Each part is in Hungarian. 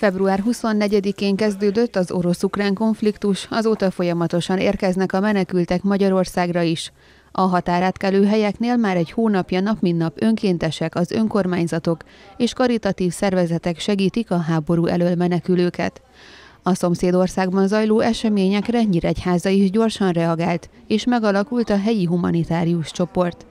Február 24-én kezdődött az orosz-ukrán konfliktus, azóta folyamatosan érkeznek a menekültek Magyarországra is. A határátkelő helyeknél már egy hónapja nap mint nap önkéntesek, az önkormányzatok és karitatív szervezetek segítik a háború elől menekülőket. A szomszédországban zajló eseményekre Nyíregyháza is gyorsan reagált, és megalakult a helyi humanitárius csoport.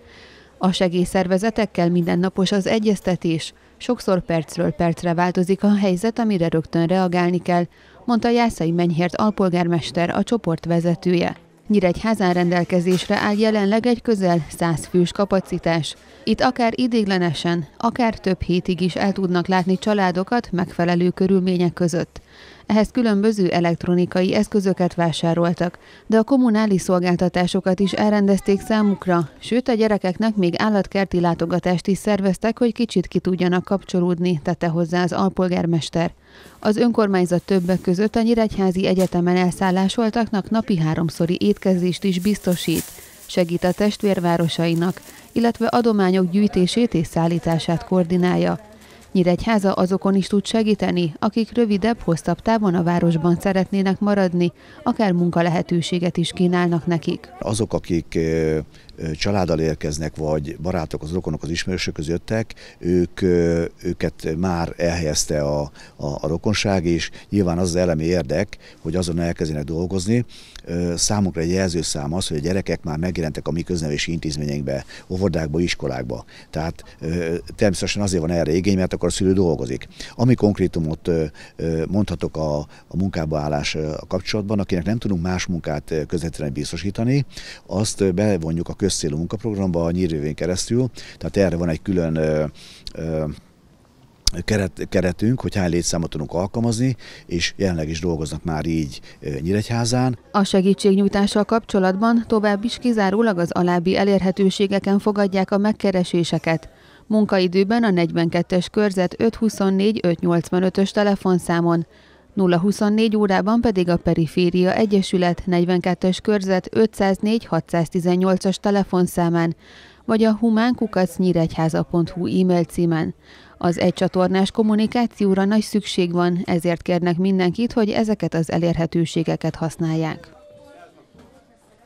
A segélyszervezetekkel mindennapos az egyeztetés, sokszor percről percre változik a helyzet, amire rögtön reagálni kell, mondta Jászai Menyhért alpolgármester, a csoport vezetője. Nyíregyházán rendelkezésre áll jelenleg egy közel 100 fős kapacitás. Itt akár idéglenesen, akár több hétig is el tudnak látni családokat megfelelő körülmények között. Ehhez különböző elektronikai eszközöket vásároltak, de a kommunális szolgáltatásokat is elrendezték számukra, sőt a gyerekeknek még állatkerti látogatást is szerveztek, hogy kicsit ki tudjanak kapcsolódni, tette hozzá az alpolgármester. Az önkormányzat többek között a Nyíregyházi Egyetemen elszállásoltaknak napi háromszori étkezést is biztosít, segít a testvérvárosainak, illetve adományok gyűjtését és szállítását koordinálja. Nyíregyháza azokon is tud segíteni, akik rövidebb, hosszabb távon a városban szeretnének maradni, akár munkalehetőséget is kínálnak nekik. Azok, akik családdal érkeznek, vagy barátok, az rokonok, az ismerősök közöttek, ők, őket már elhelyezte a, a, a rokonság, és nyilván az az elemi érdek, hogy azon elkezdenek dolgozni. Számukra egy jelzőszám az, hogy a gyerekek már megjelentek a mi köznevési intézményeinkbe, óvodákba, iskolákba. Tehát természetesen azért van erre igény, mert akkor a szülő dolgozik. Ami konkrétumot mondhatok a, a munkába állás kapcsolatban, akinek nem tudunk más munkát közvetlenül biztosítani, azt bevonjuk a köz közcélú munkaprogramba a nyírvévén keresztül, tehát erre van egy külön keret, keretünk, hogy hány létszámot tudunk alkalmazni, és jelenleg is dolgoznak már így Nyíregyházán. A segítségnyújtással kapcsolatban tovább is kizárólag az alábbi elérhetőségeken fogadják a megkereséseket. Munkaidőben a 42-es körzet 524-585-ös telefonszámon, 024 órában pedig a Periféria Egyesület 42-es körzet 504-618-as telefonszámán, vagy a humánkukacnyíregyháza.hu e-mail címen. Az egycsatornás kommunikációra nagy szükség van, ezért kérnek mindenkit, hogy ezeket az elérhetőségeket használják.